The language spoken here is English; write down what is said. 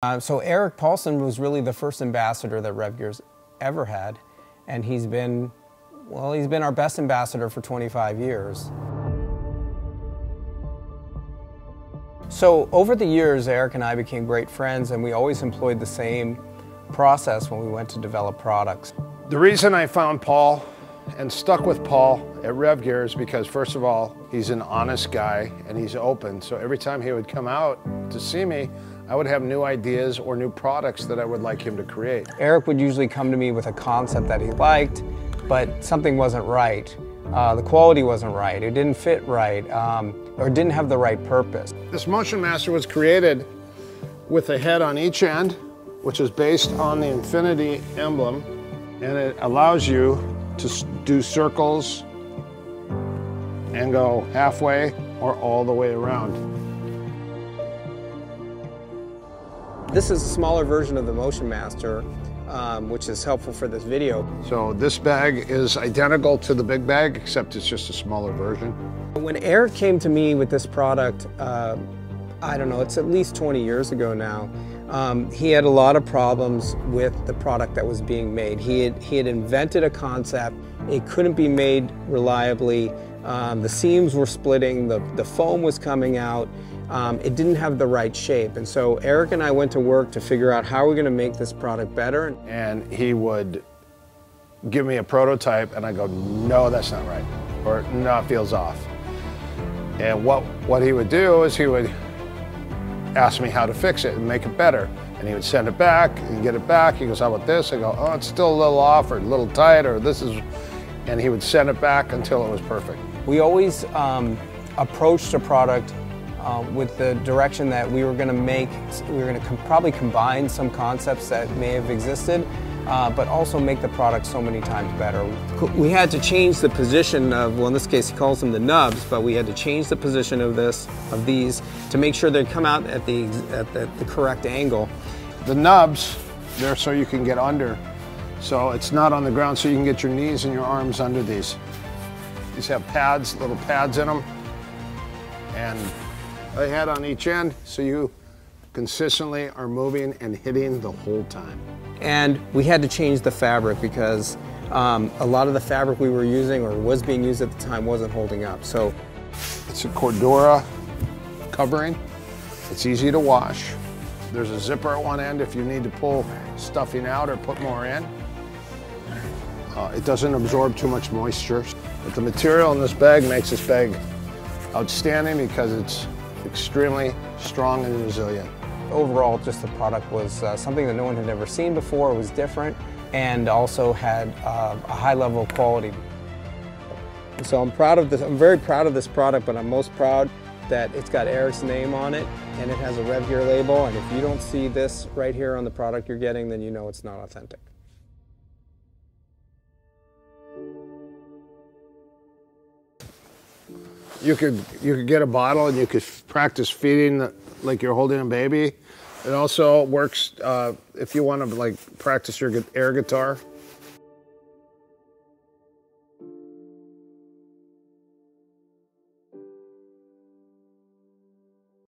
Uh, so Erik Paulson was really the first ambassador that RevGear's ever had, and he's been, well, he's been our best ambassador for 25 years. So over the years, Erik and I became great friends, and we always employed the same process when we went to develop products. The reason I found Paul and stuck with Paul at RevGear is because first of all, he's an honest guy and he's open. So every time he would come out to see me, I would have new ideas or new products that I would like him to create. Erik would usually come to me with a concept that he liked, but something wasn't right. Uh, the quality wasn't right, it didn't fit right, um, or didn't have the right purpose. This Motion Master was created with a head on each end, which is based on the infinity emblem, and it allows you to do circles and go halfway or all the way around. This is a smaller version of the Motion Master, um, which is helpful for this video. So this bag is identical to the big bag, except it's just a smaller version. When Erik came to me with this product, uh, I don't know, it's at least 20 years ago now, um, he had a lot of problems with the product that was being made. He had, he had invented a concept, it couldn't be made reliably, um, the seams were splitting, the, the foam was coming out, um, it didn't have the right shape. And so Erik and I went to work to figure out how we're going to make this product better. And he would give me a prototype and I go, no, that's not right. Or no, it feels off. And what, what he would do is he would ask me how to fix it and make it better. And he would send it back and get it back. He goes, how about this? I go, oh, it's still a little off or a little tight or this is, and he would send it back until it was perfect. We always um, approached a product uh, with the direction that we were going to make, we were going to com probably combine some concepts that may have existed, uh, but also make the product so many times better. We had to change the position of, well in this case he calls them the nubs, but we had to change the position of this, of these, to make sure they come out at the, at the, the correct angle. The nubs, they're so you can get under. So it's not on the ground, so you can get your knees and your arms under these. These have pads, little pads in them. And a head on each end so you consistently are moving and hitting the whole time. And we had to change the fabric because um, a lot of the fabric we were using or was being used at the time wasn't holding up. So it's a Cordura covering. It's easy to wash. There's a zipper at one end if you need to pull stuffing out or put more in. Uh, it doesn't absorb too much moisture. But the material in this bag makes this bag outstanding because it's extremely strong and resilient. Overall, just the product was uh, something that no one had ever seen before, it was different, and also had uh, a high level of quality. So I'm proud of this, I'm very proud of this product, but I'm most proud that it's got Erik's name on it and it has a Rev Gear label, and if you don't see this right here on the product you're getting, then you know it's not authentic. You could you could get a bottle and you could practice feeding like you're holding a baby. It also works uh, if you want to like practice your air guitar.